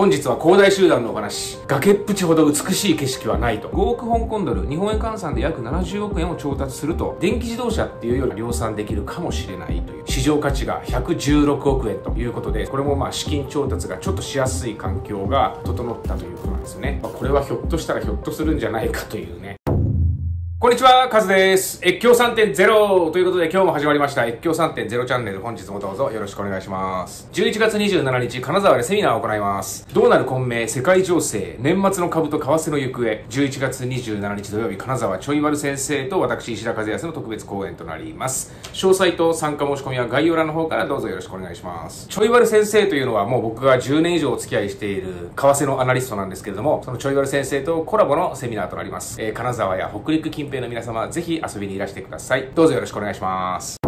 本日は恒大集団のお話。崖っぷちほど美しい景色はないと。5億香港ドル日本円換算で約70億円を調達すると電気自動車っていうより量産できるかもしれないという。市場価値が116億円ということでこれもまあ資金調達がちょっとしやすい環境が整ったということなんですよね、まあ、これはひょっとしたらひょっとするんじゃないかというね。こんにちは、カズです。越境3.0ということで今日も始まりました越境3.0チャンネル本日もどうぞよろしくお願いします。11月27日、金沢でセミナーを行います。どうなる混迷、世界情勢、年末の株と為替の行方、11月27日土曜日、金沢ちょい悪先生と私石田和康の特別講演となります。詳細と参加申し込みは概要欄の方からどうぞよろしくお願いします。ちょい悪先生というのはもう僕が10年以上お付き合いしている為替のアナリストなんですけれども、そのちょい悪先生とコラボのセミナーとなります。えー、金沢や北陸近辺の皆様、ぜひ遊びにいらしてください。どうぞよろしくお願いします。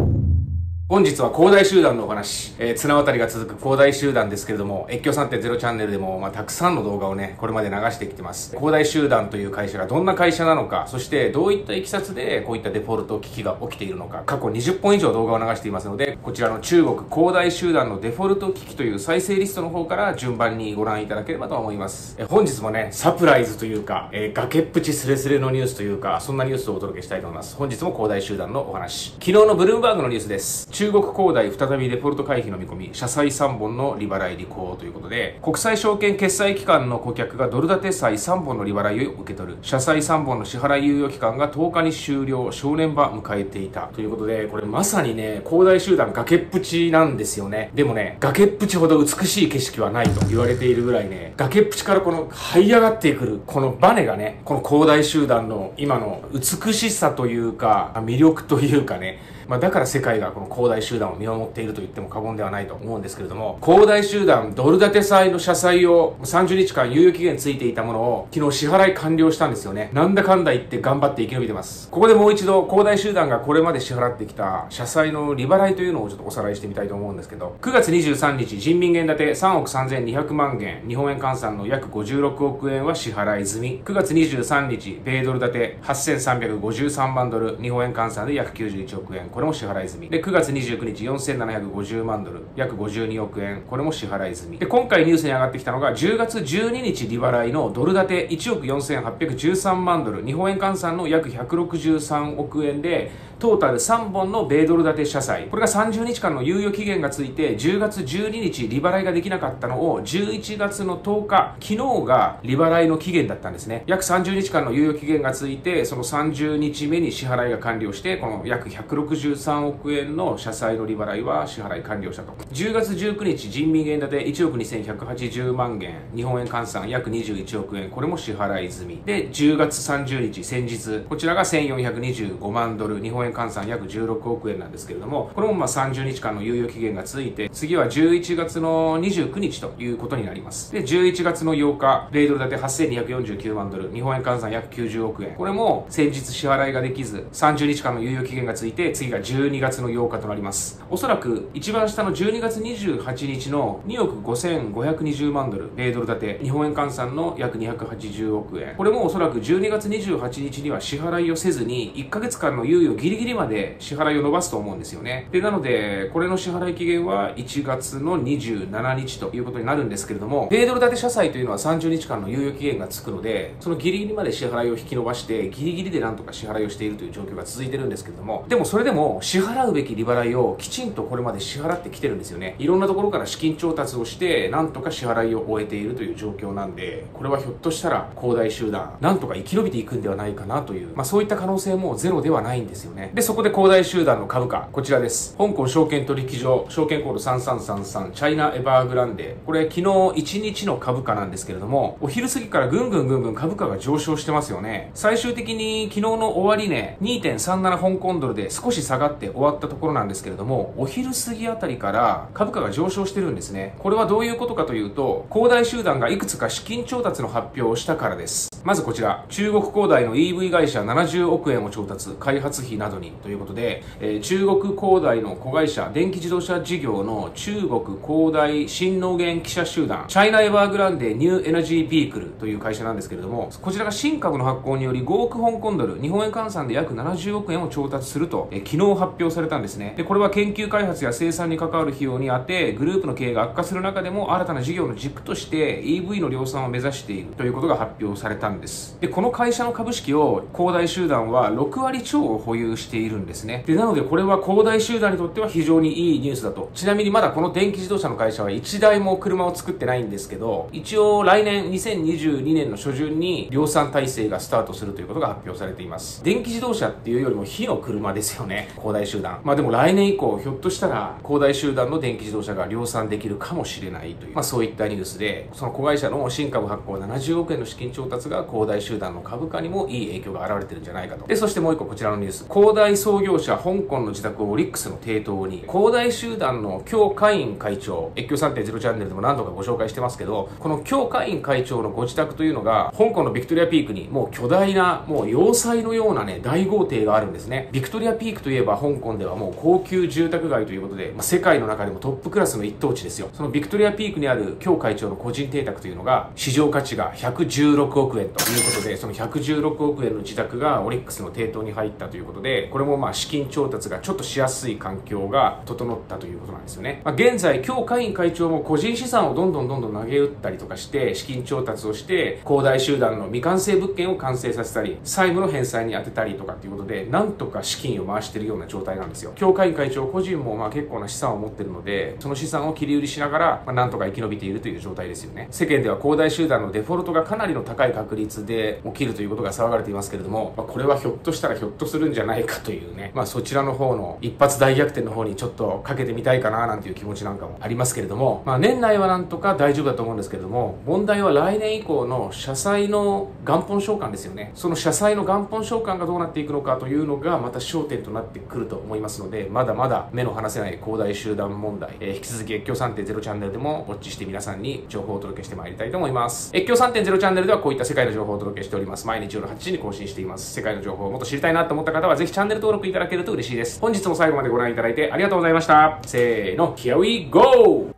本日は広大集団のお話、えー、綱渡りが続く広大集団ですけれども、越境3.0チャンネルでも、まあ、たくさんの動画をね、これまで流してきてます。広大集団という会社がどんな会社なのか、そしてどういったいきさつでこういったデフォルト危機が起きているのか、過去20本以上動画を流していますので、こちらの中国広大集団のデフォルト危機という再生リストの方から順番にご覧いただければと思います。えー、本日もね、サプライズというか、えー、崖っぷちスレスレのニュースというか、そんなニュースをお届けしたいと思います。本日も広大集団のお話。昨日のブルームバーグのニュースです。中国広大再びデフォルト回避の見込み、社債3本の利払い履行ということで、国際証券決済機関の顧客がドル建て債3本の利払いを受け取る、社債3本の支払い猶予期間が10日に終了、正念場迎えていたということで、これまさにね、恒大集団崖っぷちなんですよね。でもね、崖っぷちほど美しい景色はないと言われているぐらいね、崖っぷちからこの這い上がってくる、このバネがね、この恒大集団の今の美しさというか、魅力というかね、まあ、だから世界がこの恒恒大集団を見守っていると言っても過言ではないと思うんですけれども、恒大集団ドル建て債の社債を30日間猶予期限ついていたものを昨日支払い完了したんですよね。なんだかんだ言って頑張って生き延びてます。ここでもう一度恒大集団がこれまで支払ってきた社債の利払いというのをちょっとおさらいしてみたいと思うんですけど、9月23日人民元建て3億3200万元、日本円換算の約56億円は支払い済み。9月23日米ドル建て8353万ドル、日本円換算で約91億円。これも支払い済み。で、9月29日4750万ドル、約52億円。これも支払い済み。で、今回ニュースに上がってきたのが、10月12日利払いのドル建て1億4813万ドル、日本円換算の約163億円で、トータル3本の米ドル建て社債。これが30日間の猶予期限がついて、10月12日利払いができなかったのを、11月の10日、昨日が利払いの期限だったんですね。約30日間の猶予期限がついて、その30日目に支払いが完了して、この約163億円の社債の利払いは支払い完了したと。10月19日、人民元建て1億2180万元、日本円換算約21億円、これも支払い済み。で、10月30日、先日、こちらが1425万ドル、日本円換算約16億円なんですけれども、これもまあ30日間の猶予期限がついて、次は11月の29日ということになります。で、11月の8日、米ドル建て8249万ドル、日本円換算約90億円。これも先日支払いができず、30日間の猶予期限がついて、次が12月の8日となります。おそらく一番下の12月28日の2億5520万ドル、米ドル建て、日本円換算の約280億円。これもおそらく12月28日には支払いをせずに、1ヶ月間の猶予ギリギリギリまで支払いを伸ばすと思うんですよね。で、なので、これの支払い期限は1月の27日ということになるんですけれども、米ドル建て社債というのは30日間の猶予期限がつくので、そのギリギリまで支払いを引き伸ばして、ギリギリでなんとか支払いをしているという状況が続いてるんですけれども、でもそれでも支払うべき利払いをきちんとこれまで支払ってきてるんですよね。いろんなところから資金調達をして、なんとか支払いを終えているという状況なんで、これはひょっとしたら恒大集団、なんとか生き延びていくんではないかなという、まあそういった可能性もゼロではないんですよね。で、そこで恒大集団の株価、こちらです。香港証券取引所、証券コード3333、チャイナエバーグランデ。これ昨日1日の株価なんですけれども、お昼過ぎからぐんぐんぐんぐん株価が上昇してますよね。最終的に昨日の終値、2.37香港ドルで少し下がって終わったところなんですけれども、お昼過ぎあたりから株価が上昇してるんですね。これはどういうことかというと、恒大集団がいくつか資金調達の発表をしたからです。まずこちら、中国恒大の EV 会社70億円を調達、開発費などどにということで、えー、中国恒大の子会社電気自動車事業の中国恒大新能源記者集団チャイナエバーグランデニューエナジービークルという会社なんですけれどもこちらが新株の発行により5億香港ドル日本円換算で約70億円を調達すると、えー、昨日発表されたんですね。でこれは研究開発や生産に関わる費用に充てグループの経営が悪化する中でも新たな事業の軸として EV の量産を目指しているということが発表されたんです。でこの会社の株式を恒大集団は6割超を保有しているんですね。でなのでこれは恒大集団にとっては非常にいいニュースだと。ちなみにまだこの電気自動車の会社は1台も車を作ってないんですけど一応来年2022年の初旬に量産体制がスタートするということが発表されています。電気自動車っていうよりも火の車ですよね恒大集団。まあでも来年以降ひょっとしたら恒大集団の電気自動車が量産できるかもしれないという、まあ、そういったニュースでその子会社の新株発行70億円の資金調達が恒大集団の株価にもいい影響が現れてるんじゃないかと。でそしてもう一個こちらのニュース。恒大創業者香港の自宅をオリックスの抵当に恒大集団の京海員会長越境3.0チャンネルでも何度かご紹介してますけどこの京海員会長のご自宅というのが香港のビクトリアピークにもう巨大なもう要塞のようなね大豪邸があるんですね。ビクトリアピークといえば香港ではもう高級住宅街ということで、まあ、世界の中でもトップクラスの一等地ですよ。そのビクトリアピークにある京会長の個人邸宅というのが市場価値が116億円ということでその116億円の自宅がオリックスの抵当に入ったということでこれもまあ資金調達がちょっとしやすい環境が整ったということなんですよね、まあ、現在京会員会長も個人資産をどんどんどんどん投げ打ったりとかして資金調達をして恒大集団の未完成物件を完成させたり債務の返済に充てたりとかっていうことでなんとか資金を回してるような状態なんですよ。協会員会長個人もまあ結構な資産を持ってるのでその資産を切り売りしながら、まあ、なんとか生き延びているという状態ですよね。世間では恒大集団のデフォルトがかなりの高い確率で起きるということが騒がれていますけれども、まあ、これはひょっとしたらひょっとするんじゃないかというね、まあ、そちらの方の一発大逆転の方にちょっとかけてみたいかななんていう気持ちなんかもありますけれども、まあ、年内はなんとか大丈夫だと思うんですけれども問題は来年以降の社債の元本償還ですよね。その社債の元本償還がどうなっていくのかというのがまた焦点となってくると思いますのでまだまだ目の離せない恒大集団問題、えー、引き続き越境3.0チャンネルでもウォッチして皆さんに情報をお届けしてまいりたいと思います。越境3.0チャンネルではこういった世界の情報をお届けしております。毎日夜8時に更新しています。世界の情報をもっと知りたいなと思った方はぜひチャンネルャンネル登録いただけると嬉しいです。本日も最後までご覧いただいてありがとうございました。せーの Here we go!